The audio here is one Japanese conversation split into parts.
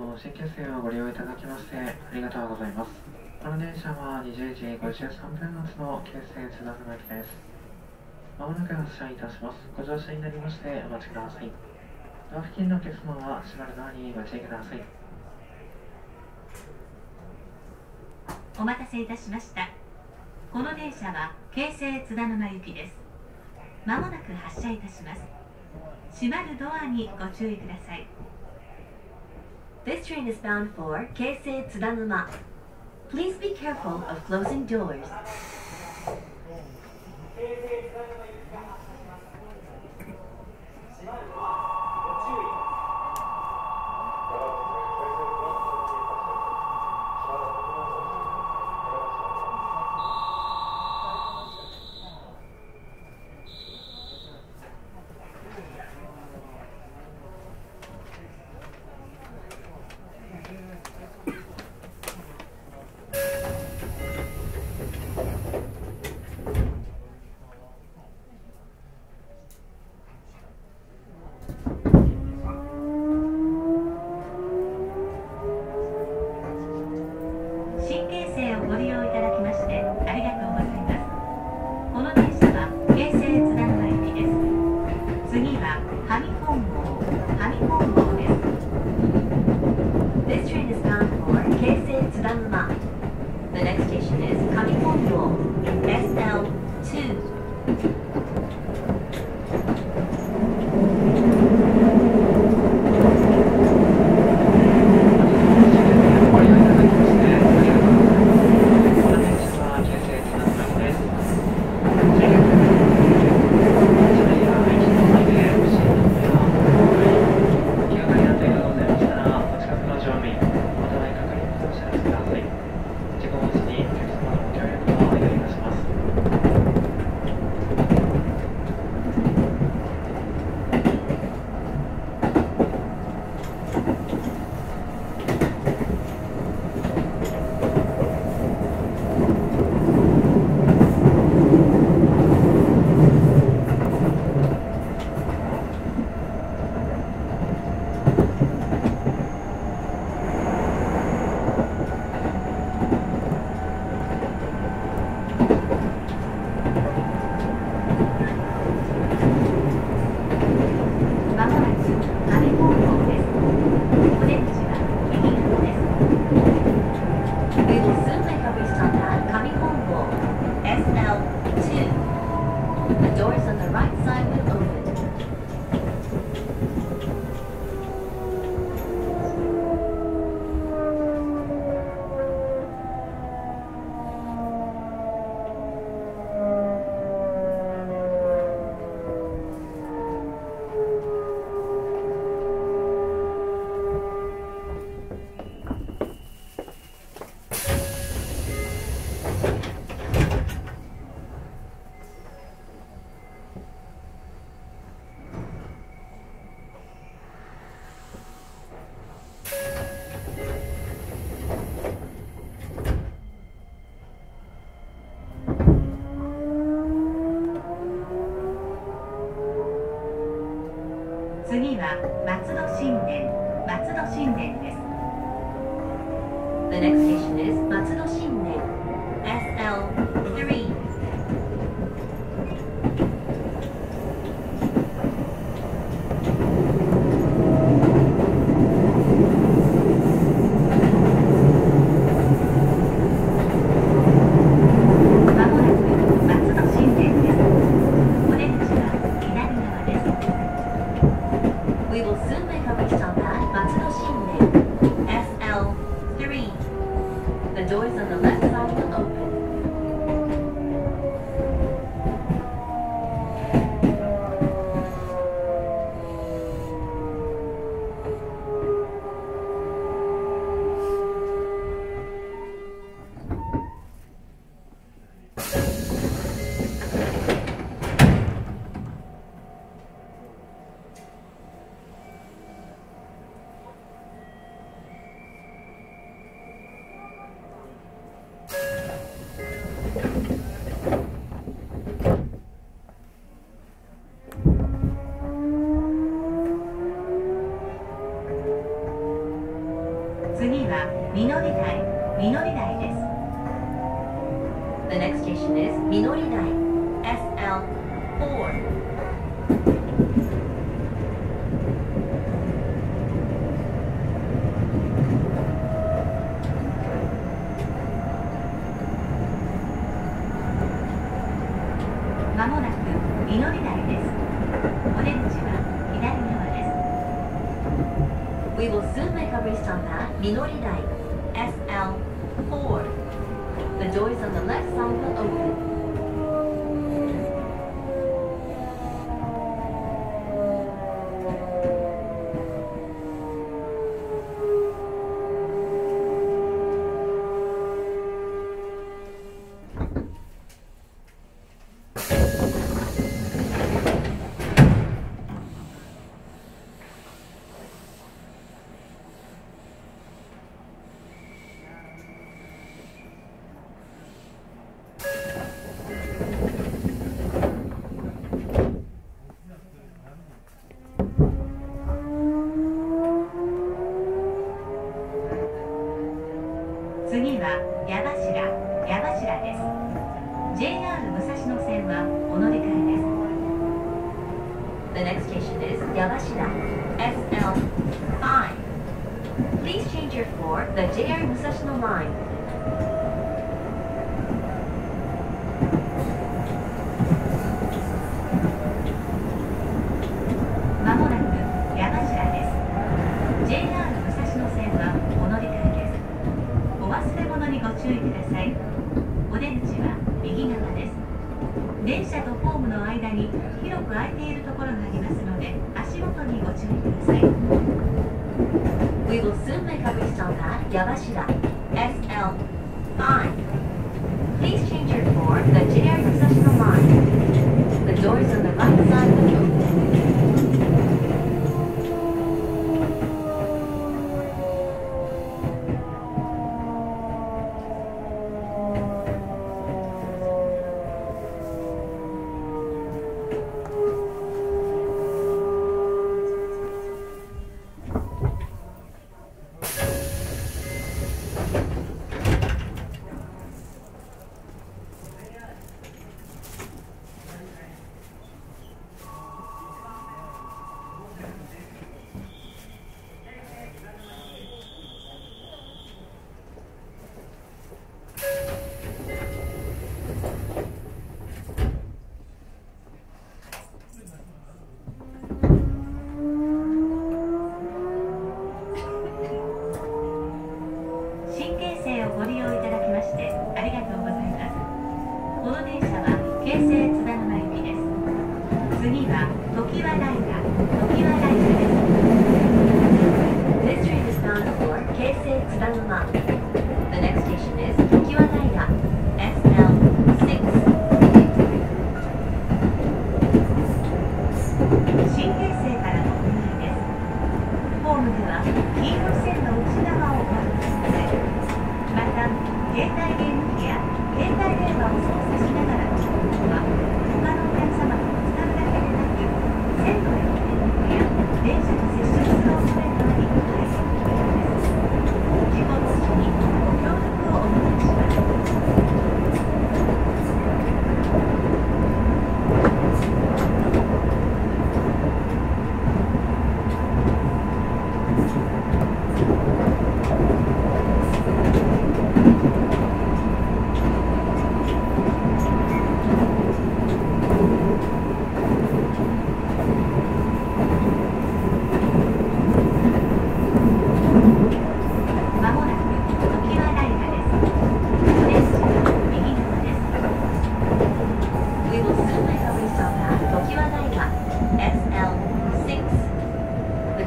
新幹線をご利用いただきましてありがとうございます。この電車は20時53分発の京成津田沼駅です。まもなく発車いたします。ご乗車になりましてお待ちください。ドア付近のお客様は閉まるドアにご注意ください。お待たせいたしました。この電車は京成津田沼行きです。まもなく発車いたします。閉まるドアにご注意ください。This train is bound for Keisei Tsudanuma. Please be careful of closing doors. お実り台ご利用いただきましてありがとうございます。この電車は京成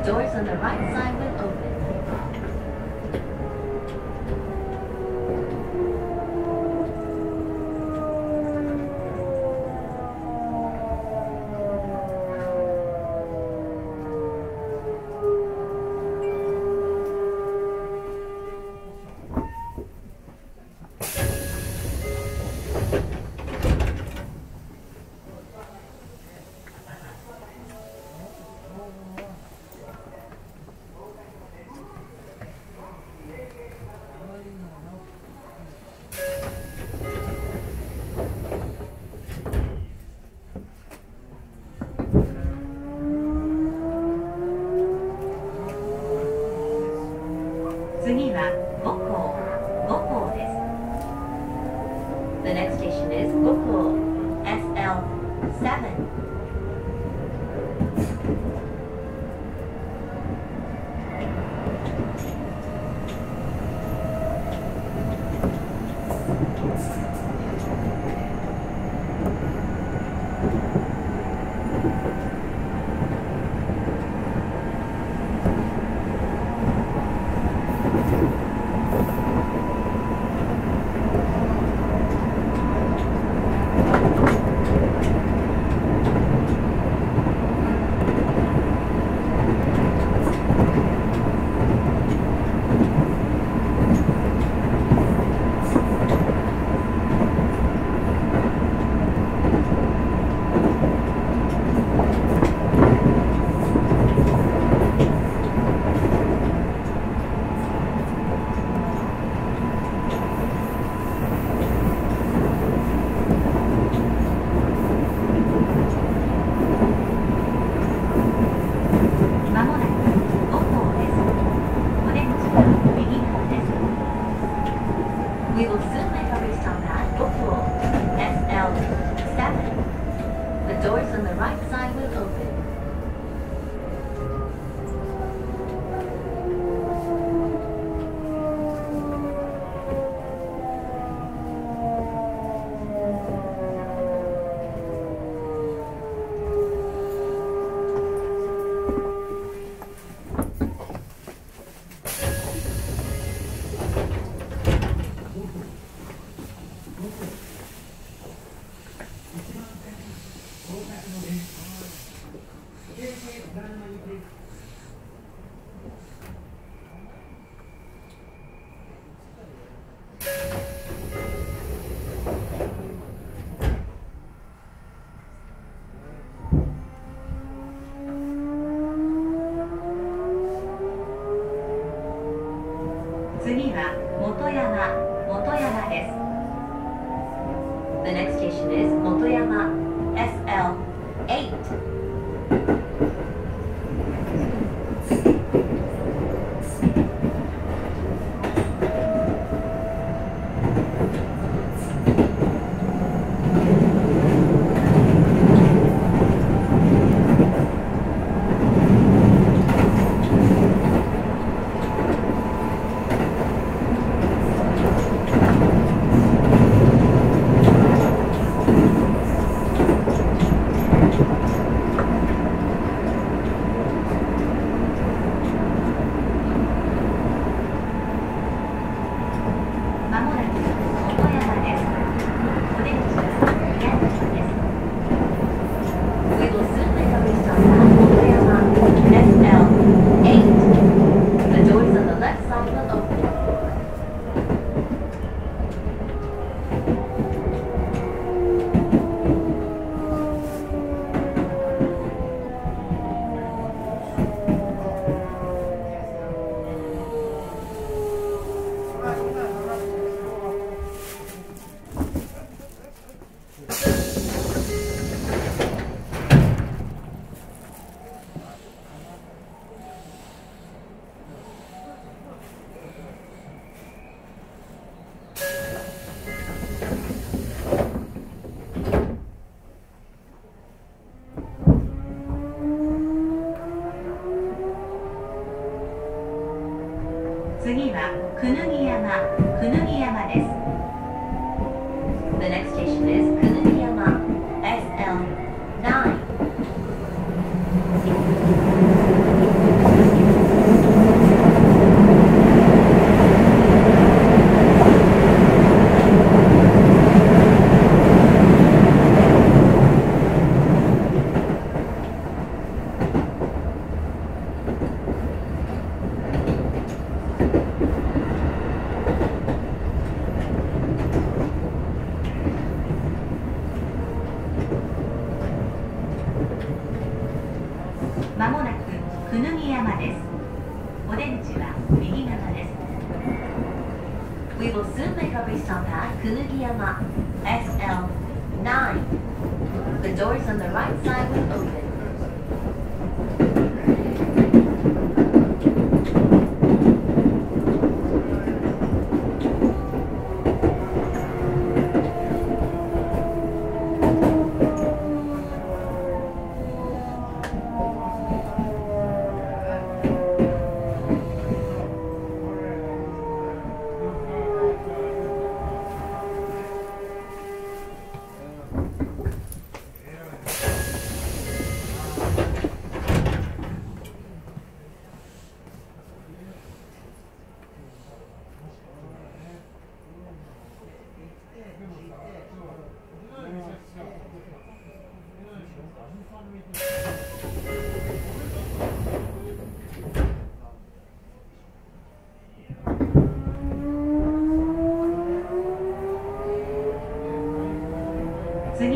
Doors on the right side will open.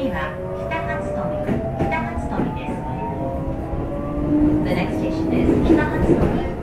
次は北初富北初富です The next station is 北初富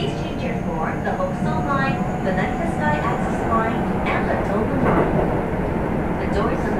Please change your form, the Hokusou line, the Nanka Sky Access line, and the Toba line. The doors on the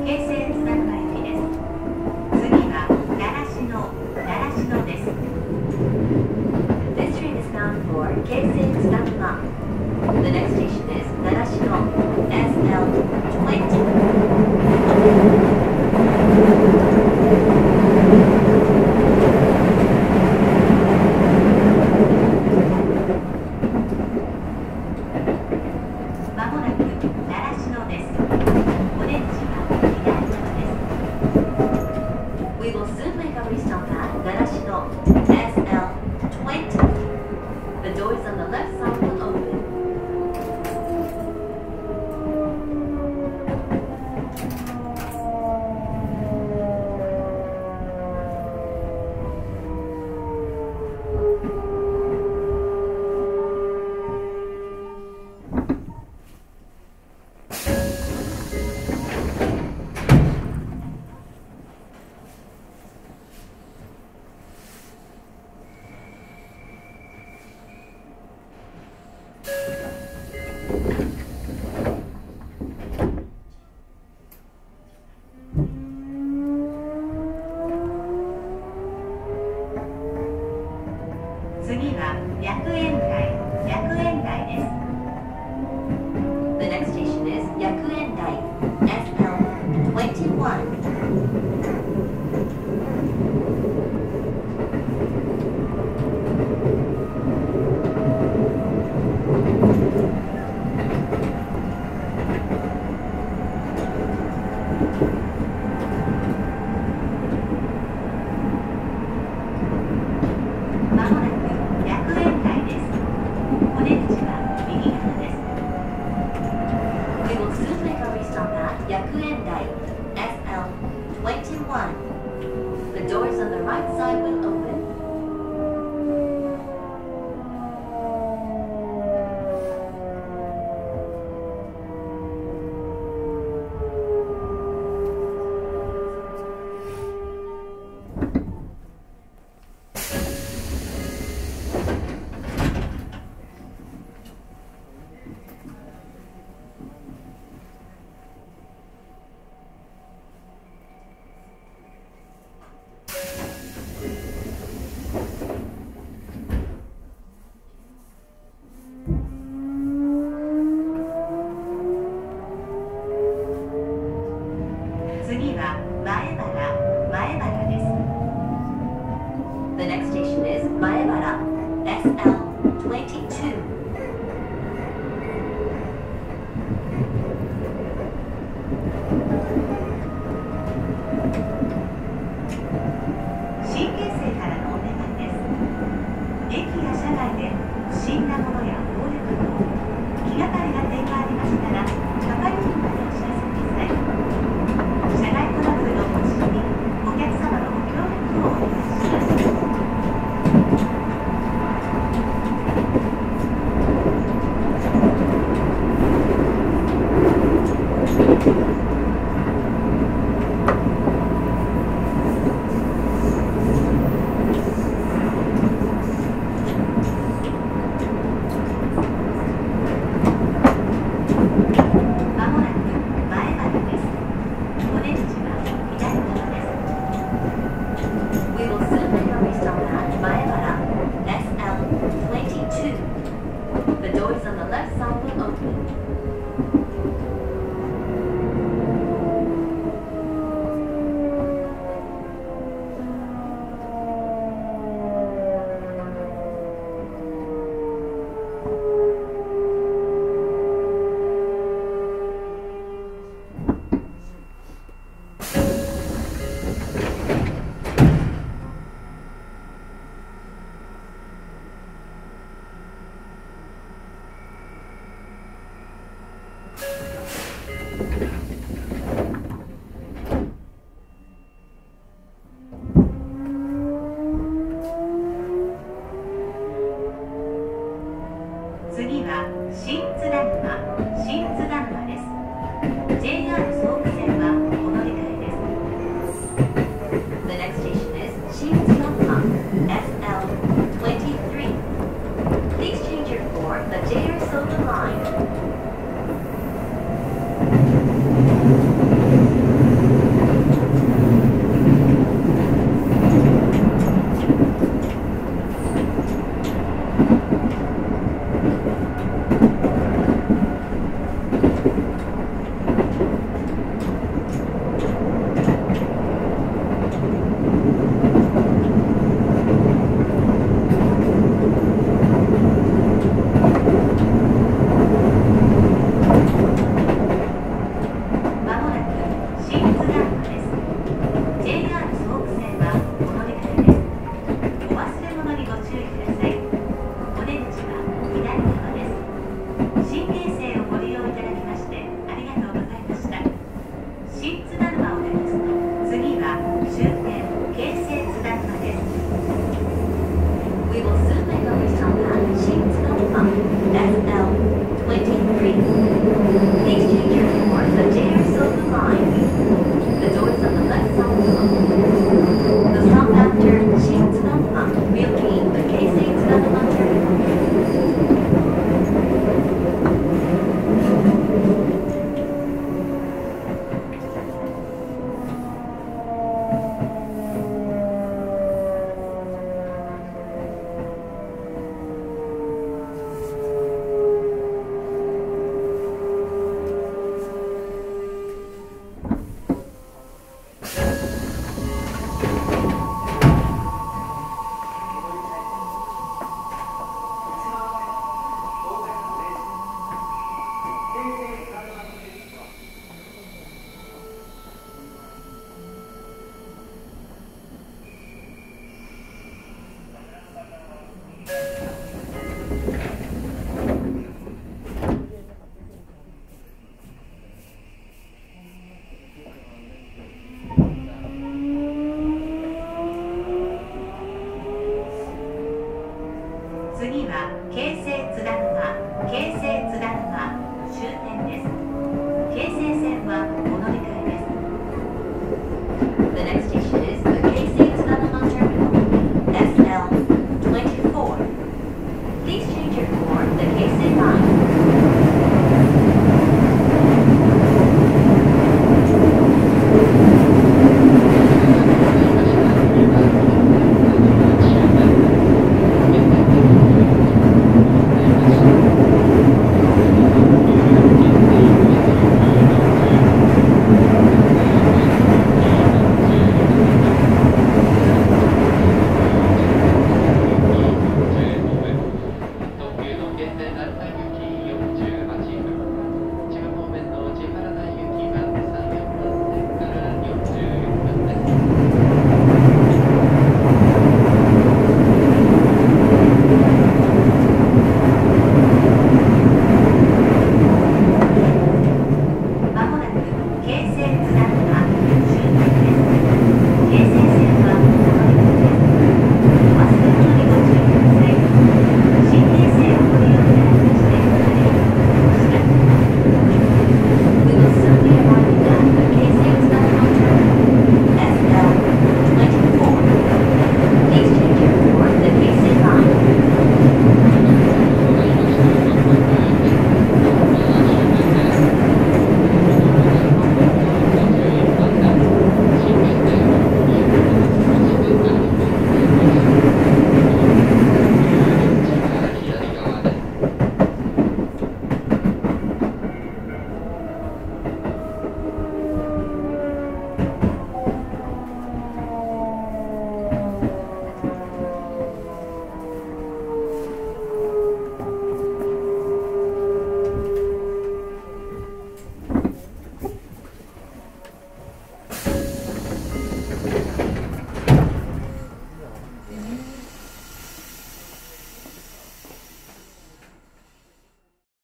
This train is bound for KC 次は薬園街薬園街です The next station is 薬園